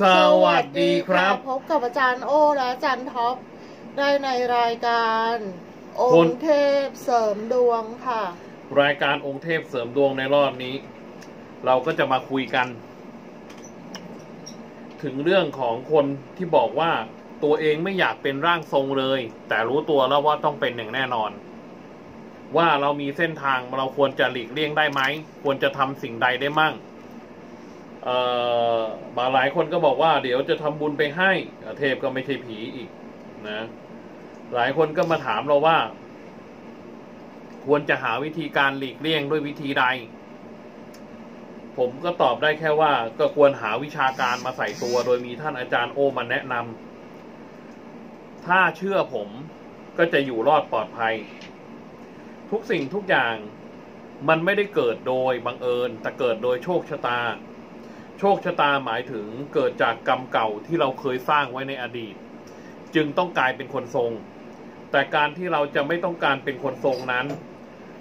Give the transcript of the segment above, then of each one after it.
สวัสดีครับ พบกับอาจารย์โอและอาจารย์ท็อปได้ในรายการอคงนค์เทพเสริมดวงค่ะ รายการองค์เทพเสริมดวงในรอบนี้ เราก็จะมาคุยกัน ถึงเรื่องของคนที่บอกว่าตัวเองไม่อยากเป็นร่างทรงเลย แต่รู้ตัวแล้วว่าต้องเป็นอย่างแน่นอน ว่าเรามีเส้นทางเราควรจะหลีกเลี่ยงได้ไหม ควรจะทำสิ่งใดได้มั่ง บาหลายคนก็บอกว่าเดี๋ยวจะทำบุญไปให้เทพก็ไม่ใช่ผีอีกนะ หลายคนก็มาถามเราว่า ควรจะหาวิธีการหลีกเลี่ยงด้วยวิธีใด ผมก็ตอบได้แค่ว่า ก็ควรหาวิชาการมาใส่ตัว โดยมีท่านอาจารย์โอมาแนะนำถ้าเชื่อผมก็จะอยู่รอดปลอดภัย ทุกสิ่งทุกอย่างมันไม่ได้เกิดโดยบังเอิญแต่เกิดโดยโชคชะตา โชคชะตาหมายถึงเกิดจากกรรมเก่าที่เราเคยสร้างไว้ในอดีต จึงต้องกลายเป็นคนทรง แต่การที่เราจะไม่ต้องการเป็นคนทรงนั้น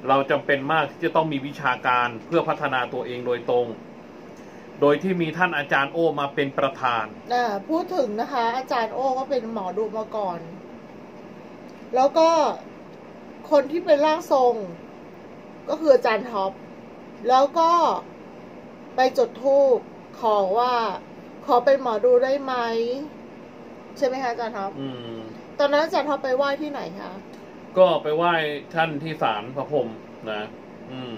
เราจำเป็นมากที่จะต้องมีวิชาการเพื่อพัฒนาตัวเองโดยตรง โดยที่มีท่านอาจารย์โอมาเป็นประธานอ่าพูดถึงนะคะ อาจารย์โอก็เป็นหมอดูมาก่อน แล้วก็คนที่เป็นร่างทรง ก็คืออาจารย์ท็อปแล้วก็ไปจุดธูป ขอว่าขอเป็นหมอดูได้ไหม ใช่ไหมคะอาจารย์ท็อปอืม ตอนนั้นอาจารย์ท็อปไปไหว้ที่ไหนคะก็ไปไหว้ท่านที่ศาลพระพรหมนะ อืม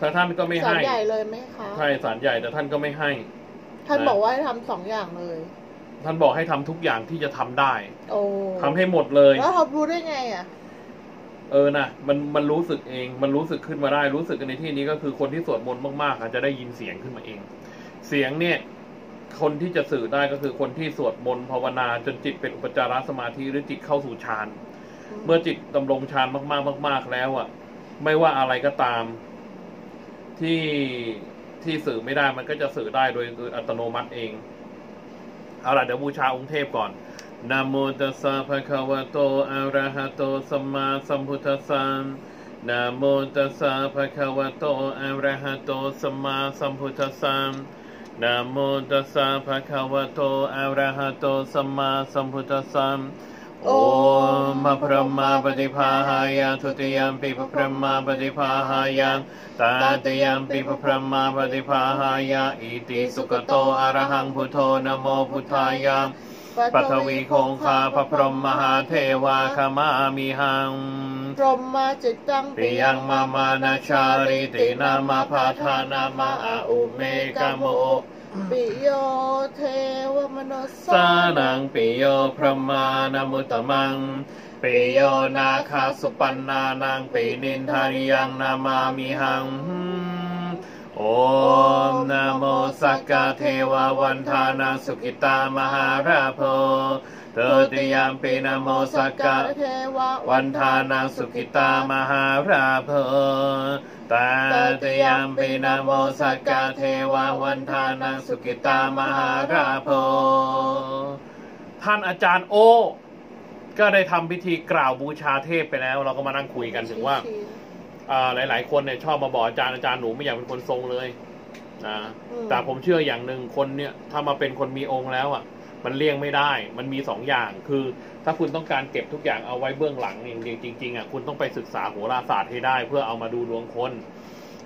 ถ้าท่านก็ไม่สารให้ ใหญ่เลยไหมคะใช่ศาลใหญ่แต่ท่านก็ไม่ให้ ท่านนะบอกว่าให้ทำสองอย่างเลย ท่านบอกให้ทำทุกอย่างที่จะทำได้โอ้ทำให้หมดเลย แล้วท็อปรู้ได้ไงอะ เออนะมันมันรู้สึกเอง มันรู้สึกขึ้นมาได้ รู้สึกในที่นี้ก็คือคนที่สวดมนต์มากๆอาจจะได้ยินเสียงขึ้นมาเอง เสียงเนี่ยคนที่จะสื่อได้ก็คือคนที่สวดมนต์ภาวนาจนจิตเป็นอุปจารสมาธิหรือจิตเข้าสู่ฌานเมื่อจิตดำรงฌานมากๆมาก ๆ แล้วอะ ไม่ว่าอะไรก็ตาม ที่ที่สื่อไม่ได้มันก็จะสื่อได้โดยโดยอัตโนมัติเองเอาล่ะเดี๋ยวบูชาองค์เทพก่อน นะโมตัสสะภะคะวะโต อะระหะโต สัมมาสัมพุทธัสสะนะโมตัสสะภะคะวะโต อะระหะโต สัมมาสัมพุทธัสสะนะโมตัสสะภะคะวะโต อะระหะโต สัมมาสัมพุทธัสสะโอมพระมาปฏิภาหายาทุติยมปิพพระมาปฏิภาหายาตาติยมปิพพระมาปฏิภาหายาอิติสุขโต อะระหังพุทโธนะโมพุทธายา ปัทวีคงคาพระพรหมมหาเทวาคมามิหังพรหมจิตตังปิยังมามานาชาริตินามาพาทานามาอาอุเมกโมปิโยเทวมนุสสานังปิโยพระมานามุตตมังปิโยนาคาสุปันนานังปินินทาริยังนามามิหัง โอมนโมสักกะเทวาวันทานาสุกิตามหาราโพเตติยามปินโมสักกะเทวะวันทานาสุกิตามหาราโพตาตยามปินโมสักกะเทววันทานาสุกิตามหาราโพท่านอาจารย์โอ ก็ได้ทำพิธีกล่าวบูชาเทพไปแล้ว เราก็มานั่งคุยกันถึงว่า หลาย ๆ คนเนี่ยชอบมาบอกอาจารย์อาจารย์หนูไม่อยากเป็นคนทรงเลยนะอืมแต่ผมเชื่ออย่างหนึ่งคนเนี่ยถ้ามาเป็นคนมีองค์แล้วอะ มันเลี่ยงไม่ได้ มันมีสองอย่างคือ ถ้าคุณต้องการเก็บทุกอย่างเอาไว้เบื้องหลังอย่างเดียวจริงๆอะคุณต้องไปศึกษาโหราศาสตร์ให้ได้ เพื่อเอามาดูดวงคน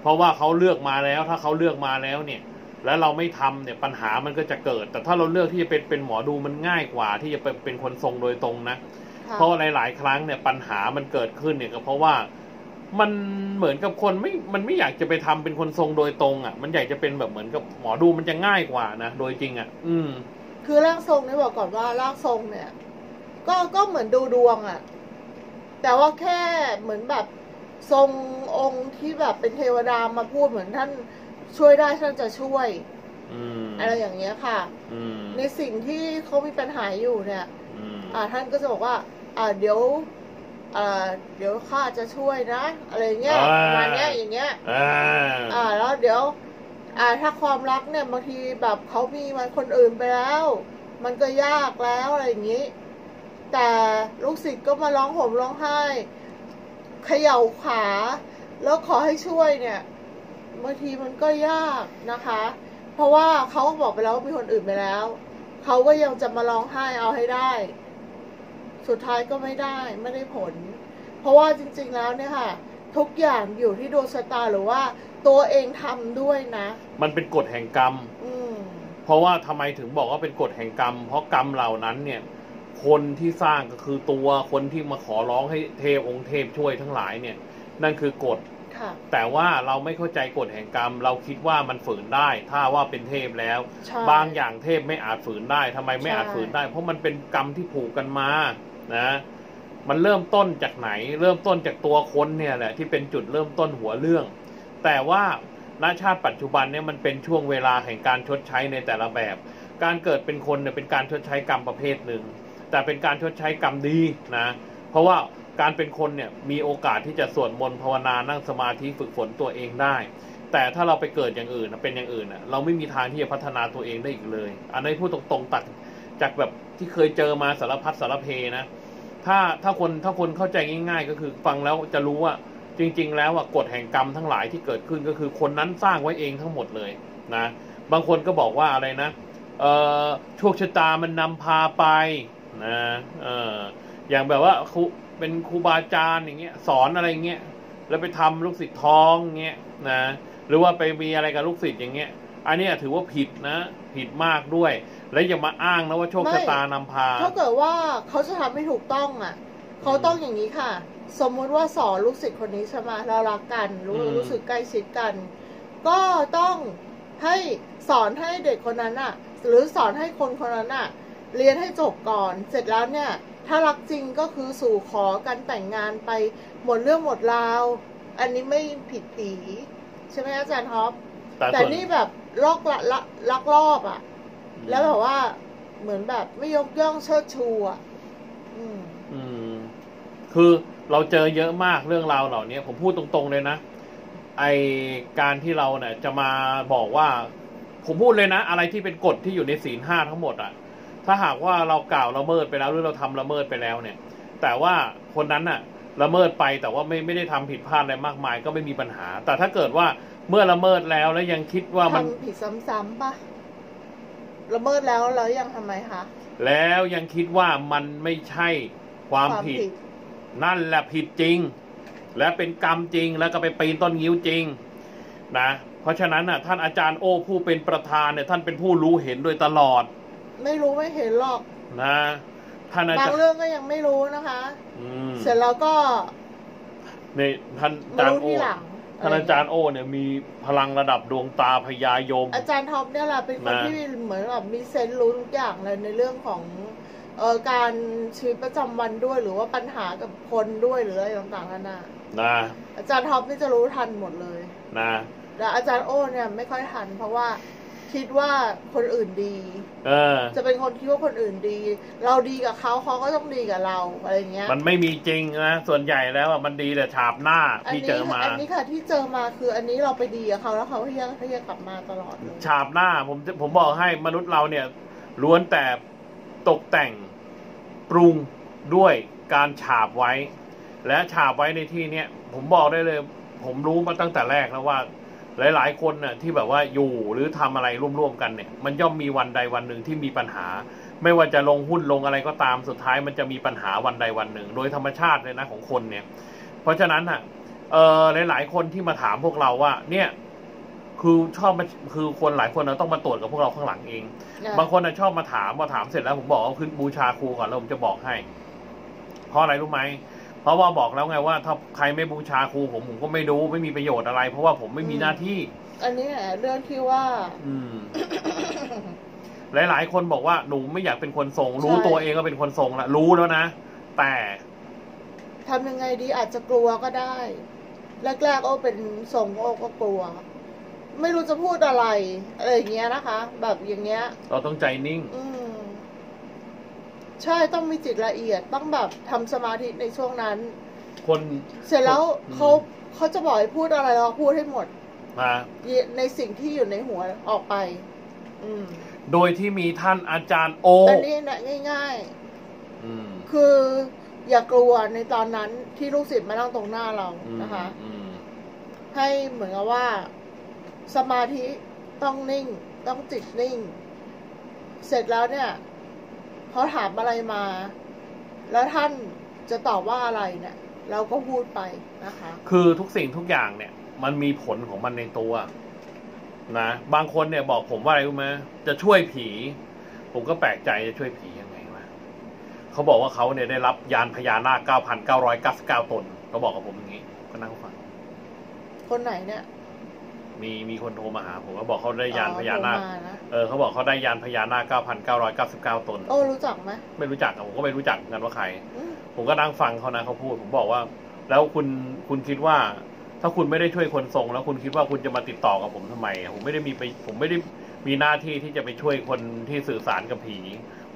เพราะว่าเขาเลือกมาแล้ว ถ้าเขาเลือกมาแล้วเนี่ย แล้วเราไม่ทำเนี่ยปัญหามันก็จะเกิด แต่ถ้าเราเลือกที่จะเป็นเป็นหมอดูมันง่ายกว่า ที่จะเป็นเป็นคนทรงโดยตรงนะค่ะเพราะหลายๆ ครั้งเนี่ยปัญหามันเกิดขึ้นเนี่ยก็เพราะว่า มันเหมือนกับคนไม่มันไม่อยากจะไปทำเป็นคนทรงโดยตรง อะ มันอยากจะเป็นแบบเหมือนกับหมอดูมันจะง่ายกว่านะโดยจริงอะ อืม คือร่างทรงเนี่ยบอกก่อนว่าร่างทรงเนี่ย ก็ก็เหมือนดูดวงอะ่ะ แต่ว่าแค่เหมือนแบบทรงองค์ที่แบบเป็นเทวดามาพูดเหมือนท่านช่วยได้ท่านจะช่วยอืมอะไรอย่างเงี้ยค่ะอืมในสิ่งที่เขามีปัญหาอยู่เนี่ยอืมอ่าท่านก็จะบอกว่า อ่าเดี๋ยวอ่า เดี๋ยวข้าจะช่วยนะ อะไรเงี้ยประมาณเนี้ยอย่างเงี้ยอ่าอ่าแล้วเดี๋ยว อ่าถ้าความรักเนี่ยบางทีแบบเขามีมันคนอื่นไปแล้ว มันก็ยากแล้วอะไรอย่างงี้ แต่ลูกศิษย์ก็มาร้องห่มร้องไห้เขย่าขา แล้วขอให้ช่วยเนี่ยบางทีมันก็ยากนะคะ เพราะว่าเขาก็บอกไปแล้วว่ามีคนอื่นไปแล้ว เขาก็ยังจะมาร้องไห้เอาให้ได้ สุดท้ายก็ไม่ได้ไม่ได้ผล เพราะว่าจริงๆแล้วเนี่ยค่ะ ทุกอย่างอยู่ที่ดวงชะตาหรือว่าตัวเองทำด้วยนะ มันเป็นกฎแห่งกรรมอืมเพราะว่าทำไมถึงบอกว่าเป็นกฎแห่งกรรม เพราะกรรมเหล่านั้นเนี่ย คนที่สร้างก็คือตัวคนที่มาขอร้องให้เทพองค์เทพช่วยทั้งหลายเนี่ย นั่นคือกฎค่ะแต่ว่าเราไม่เข้าใจกฎแห่งกรรม เราคิดว่ามันฝืนได้ ถ้าว่าเป็นเทพแล้วใช่บางอย่างเทพไม่อาจฝืนได้ทำไมไม่ใช่อาจฝืนได้ เพราะมันเป็นกรรมที่ผูกกันมา นะมันเริ่มต้นจากไหน เริ่มต้นจากตัวคนเนี่ยแหละที่เป็นจุดเริ่มต้นหัวเรื่อง แต่ว่าณชาติปัจจุบันเนี่ยมันเป็นช่วงเวลาแห่งการชดใช้ในแต่ละแบบ การเกิดเป็นคนเนี่ยเป็นการชดใช้กรรมประเภทหนึ่ง แต่เป็นการชดใช้กรรมดีนะเพราะว่าการเป็นคนเนี่ยมีโอกาสที่จะสวดมนต์ภาวนานั่งสมาธิฝึกฝนตัวเองได้ แต่ถ้าเราไปเกิดอย่างอื่นนะเป็นอย่างอื่นเราไม่มีทางที่จะพัฒนาตัวเองได้อีกเลย อันนี้พูดตรงๆตัดจากแบบที่เคยเจอมาสารพัดสารเพนะ ถ้าถ้าคนถ้าคนเข้าใจง่าย ๆ ก็คือฟังแล้วจะรู้ว่าจริง ๆ แล้วอะกฎแห่งกรรมทั้งหลายที่เกิดขึ้นก็คือคนนั้นสร้างไว้เองทั้งหมดเลยนะบางคนก็บอกว่าอะไรนะเอ่อโชคชะตามันนำพาไปนะเอออย่างแบบว่าครูเป็นครูบาอาจารย์อย่างเงี้ยสอนอะไรเงี้ยแล้วไปทำลูกศิษย์ท้องเงี้ยนะหรือว่าไปมีอะไรกับลูกศิษย์อย่างเงี้ย อันเนี้ยถือว่าผิดนะ ผิดมากด้วย แล้วอย่ามาอ้างนะว่าโชคชะตานำพาถ้าเกิดว่าเขาจะทำให้ถูกต้องอะเขาต้องอย่างนี้ค่ะ สมมุติว่าสอนลูกศิษย์คนนี้ใช่ไหมเรารักกัน รู้อืมรู้สึกใกล้ชิดกัน ก็ต้องให้สอนให้เด็กคนนั้นอะ หรือสอนให้คนคนนั้นอะ เรียนให้จบก่อน เสร็จแล้วเนี่ย ถ้ารักจริงก็คือสู่ขอกันแต่งงานไปหมดเรื่องหมดราว อันนี้ไม่ผิดผีใช่ไหมอาจารย์ท็อป แต่แต่ส่วนนี่แบบลอกละละลักลอบอะ แล้วแบบว่าเหมือนแบบไม่ยกย่องเชิดชูอะอืม อืม คือเราเจอเยอะมากเรื่องราวเหล่านี้ผมพูดตรงๆเลยนะ ไอการที่เราเนี่ย จะมาบอกว่า ผมพูดเลยนะ อะไรที่เป็นกฎที่อยู่ในศีลห้าทั้งหมดอะถ้าหากว่าเรากล่าวละเมิดไปแล้วหรือเราทำละเมิดไปแล้วเนี่ย แต่ว่าคนนั้นน่ะละเมิดไปแต่ว่าไม่ไม่ได้ทำผิดพลาดอะไรมากมาย ก็ไม่มีปัญหา แต่ถ้าเกิดว่า เมื่อละเมิดแล้วแล้วยังคิดว่ามัน ทำผิดซ้ำๆปะละเมิดแล้วแล้วยังทำไมคะแล้วยังคิดว่ามันไม่ใช่ความผิด นั่นแหละผิดจริง และเป็นกรรมจริงแล้วก็ไปปีนต้นงิ้วจริง นะ เพราะฉะนั้นน่ะ ท่านอาจารย์โอ้ผู้เป็นประธานเนี่ย ท่านเป็นผู้รู้เห็นโดยตลอด ไม่รู้ไม่เห็นหรอก นะท่านอาบาจางรย์เรื่องก็ยังไม่รู้นะคะ อืมเสร็จแล้วก็ในท่านอามาจารย์รู้โอ้ ทีหลัง ท่านอาจารย์โอ้เนี่ยมีพลังระดับดวงตาพญายม อาจารย์ท็อปเนี่ยแหละเป็นคนนะที่เหมือนแบบมีเซนส์รู้ทุกอย่างเลยในเรื่องของเอ่อการชีวิตประจำวันด้วยหรือว่าปัญหากับคนด้วยหรืออะไรต่างๆนานานะอาจารย์ท็อปนี่จะรู้ทันหมดเลยนะแต่อาจารย์โอ้เนี่ยไม่ค่อยทันเพราะว่า คิดว่าคนอื่นดี เออ จะเป็นคนคิดว่าคนอื่นดี เราดีกับเขาเขาก็ต้องดีกับเราอะไรเงี้ย มันไม่มีจริงนะส่วนใหญ่แล้วอะมันดีแต่ฉาบหน้าอันที่นี้เจอมา อันนี้ค่ะที่เจอมาคืออันนี้เราไปดีกับเขาแล้วเขาเฮี้ยเฮี้ยกลับมาตลอดเลยฉาบหน้าผมจะผมบอกให้มนุษย์เราเนี่ยล้วนแต่ตกแต่งปรุงด้วยการฉาบไว้ และฉาบไว้ในที่เนี้ยผมบอกได้เลย ผมรู้มาตั้งแต่แรกแล้วว่า หลาย ๆ คนน่ะที่แบบว่าอยู่หรือทำอะไรร่วมๆกันเนี่ย มันย่อมมีวันใดวันหนึ่งที่มีปัญหา ไม่ว่าจะลงหุ้นลงอะไรก็ตามสุดท้าย มันจะมีปัญหาวันใดวันหนึ่ง โดยธรรมชาติเลยนะของคนเนี่ย เพราะฉะนั้นอะเออหลาย ๆ คนที่มาถามพวกเราว่า เนี่ยคือชอบมาคือคนหลายคนเราต้องมาตรวจกับพวกเราข้างหลังเองเนี่ยบางคนน่ะชอบมาถามพอถามเสร็จแล้วผมบอกว่าขึ้นบูชาครูก่อนแล้วผมจะบอกให้ เพราะอะไรรู้ไหม เพราะว่าบอกแล้วไงว่า ถ้าใครไม่บูชาครูผมผมก็ไม่รู้ไม่มีประโยชน์อะไร เพราะว่าผมไม่มีหน้าที่ อันนี้แหละเรื่องที่ว่า อืม หลาย ๆ คนบอกว่าหนูไม่อยากเป็นคนทรง รู้ใช่ตัวเองก็เป็นคนทรงละรู้แล้วนะแต่ทำยังไงดีอาจจะกลัวก็ได้ แรกๆโอ้เป็นทรงโอ้ก็กลัว ไม่รู้จะพูดอะไรอะไรอย่างเงี้ยนะคะ แบบอย่างเงี้ย เราต้องใจนิ่ง อืม ใช่ต้องมีจิตละเอียดต้องแบบทำสมาธิในช่วงนั้น คนเสร็จแล้วอืมเขาเขาจะบอกให้พูดอะไรเราพูดให้หมดมาในสิ่งที่อยู่ในหัวออกไป อืม โดยที่มีท่านอาจารย์โออันนี้นะง่ายอืมๆคืออย่ากลัวในตอนนั้นที่ลูกศิษย์มานั่งตรงหน้าเราอืมนะคะอืมให้เหมือนกับว่า สมาธิต้องนิ่ง ต้องจิตนิ่ง เสร็จแล้วเนี่ย เขาถามอะไรมา แล้วท่านจะตอบว่าอะไรเนี่ย เราก็พูดไปนะคะ คือทุกสิ่งทุกอย่างเนี่ย มันมีผลของมันในตัว นะ บางคนเนี่ยบอกผมว่าอะไรรู้ไหมจะช่วยผี ผมก็แปลกใจจะช่วยผียังไงวะเขาบอกว่าเขาเนี่ยได้รับยานพญานาค9,999ตนเขาบอกกับผมอย่างนี้ก็นั่งฟังคนไหนเนี่ย มีมีคนโทรมาหาผมก็บอกเขาได้ยานพญานาคอ๋อโทรมานะเออเขาบอกเขาได้ยานพญานาค9,999ตน โอ้รู้จักไหมไม่รู้จักอะผมก็ไม่รู้จักกันว่าใคร อืมผมก็นั่งฟังเขานะเขาพูด ผมบอกว่า แล้วคุณคุณคิดว่า ถ้าคุณไม่ได้ช่วยคนทรง แล้วคุณคิดว่าคุณจะมาติดต่อกับผมทำไมอะผมไม่ได้มีไปผมไม่ได้มีหน้าที่ที่จะไปช่วยคนที่สื่อสารกับผี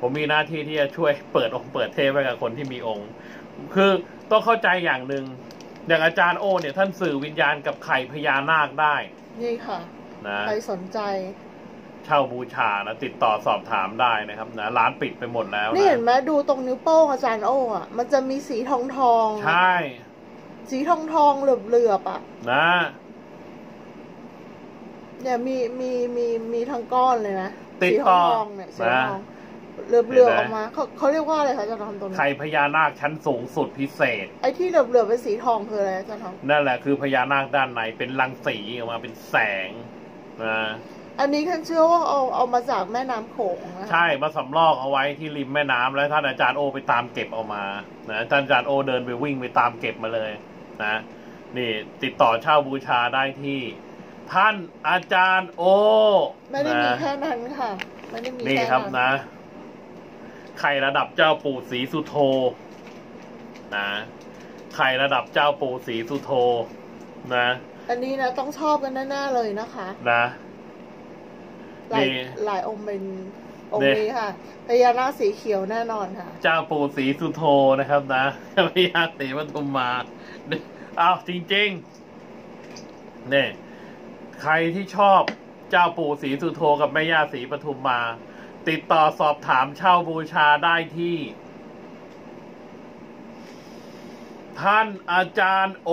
ผมมีหน้าที่ที่จะช่วยเปิดองค์เปิดเทพให้กับคนที่มีองค์ คือต้องเข้าใจอย่างหนึ่งอย่างอาจารย์โอเนี่ยท่านสื่อวิญญาณกับไข่พญานาคได้ นี่ค่ะ นะใครสนใจ เช่าบูชานะติดต่อสอบถามได้นะครับนะร้านปิดไปหมดแล้วนี่เห็นนะไหมดูตรงนิ้วโป้งอาจารย์โอ้อะมันจะมีสีทองทองๆใช่สีทองทองเหลือบเหลือบๆอะนะเนี่ยมีมีมีมีทั้งก้อนเลยนะติดสีทต่อองทองเนี่ยสีนะทองเหลือบ เหลือบเห็อนไหมอกมาเขาเขาเรียกว่าอะไรคะอาจารย์ทำตรงนี้ไข่พญานาคชั้นสูงสุดพิเศษ ไอ้ที่เหลือบเหลือบเป็นสีทองคืออะไรอาจารย์ทำนั่นแหละคือพญานาคด้านในเป็นรังสีออกมาเป็นแสงนะอันนี้ฉันเชื่อว่าเอาเอามาจากแม่น้ำโขงนะคะใช่มาสำรอกเอาไว้ที่ริมแม่น้ำแล้วท่านอาจารย์โอไปตามเก็บเอามานะท่านอาจารย์โอเดินไปวิ่งไปตามเก็บมาเลยนะนี่ติดต่อเช่าบูชาได้ที่ ท่านอาจารย์โอ ไม่ได้มีนะแค่นั้นค่ะไม่ได้มีนี่แค่ครับนั้นนะ ไข่ระดับเจ้าปู่ศรีสุโธนะไข่ระดับเจ้าปู่ศรีสุโธนะ อันนี้นะต้องชอบกันแน่ๆเลยนะคะนะหลายนี่หลายองค์เป็นองนี่ค์นี้ค่ะพญานาคสีเขียวแน่นอนค่ะ เจ้าปู่ศรีสุโธนะครับนะพญาศรีปทุมมาเอาจริงๆเนี่ยใครที่ชอบเจ้าปู่ศรีสุโธกับแม่ย่าศรีปทุมมา ติดต่อสอบถามเช่าบูชาได้ที่ ท่านอาจารย์โอ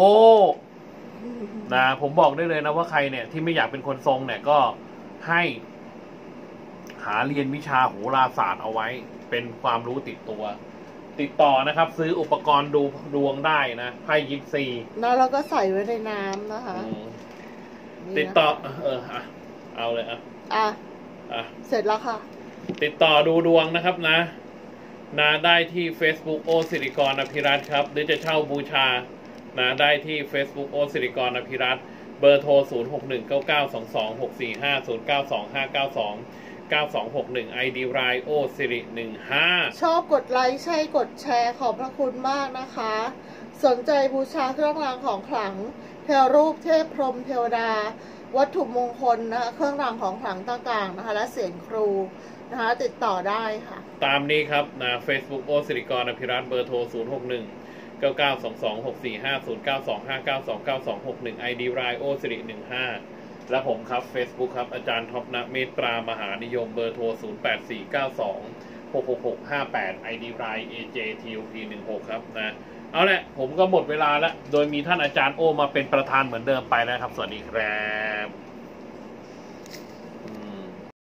นะผมบอกได้เลยนะว่าใครเนี่ย ที่ไม่อยากเป็นคนทรงเนี่ยก็ให้ หาเรียนวิชาโหราศาสตร์เอาไว้ เป็นความรู้ติดตัว ติดต่อนะครับ ซื้ออุปกรณ์ดูดวงได้นะไพ่ยิปซีแล้วเราก็ใส่ไว้ในน้ำนะคะอืมนี่ติดนะต่อ เอออะเอาเลยอะอะ อะ เสร็จแล้วค่ะ ติดต่อดูดวงนะครับนะ นะได้ที่ Facebook โอสิริกรอภิรัตครับ หรือจะเช่าบูชา นะได้ที่ Facebook โอสิริกรอภิรัตเบอร์โทร 0 6 1 9 9 2 2 6 4 5 0 9 2 5 9 2 9 2 6 1 ID รายโอสิริ15 ชอบกดไลค์ใช่กดแชร์ขอบพระคุณมากนะคะ สนใจบูชาเครื่องรางของขลังเทวรูปเทพพรหมเทวดา วัตถุมงคลนะคะเครื่องรางของขลังต่างๆนะคะ และเสียงครู นะคะติดต่อได้ค่ะ ตามนี้ครับนะ Facebook โอสิริกรอภิรัตน์เบอร์โทร 0 6 1 9 9 2 2 6 4 5 0 9 2 5 9 2 9 2 6 1 ID LINE โอสิริ15 และผมครับ Facebook ครับ อาจารย์ท็อปนะเมตรามหานิยมเบอร์โทร 0 8 4 9 2 6 6 6 5 8 ID LINE AJTUP 16ครับนะเอาละผมก็หมดเวลาแล้ว โดยมีท่านอาจารย์โอมาเป็นประธานเหมือนเดิมไปแล้วครับ สวัสดีครับ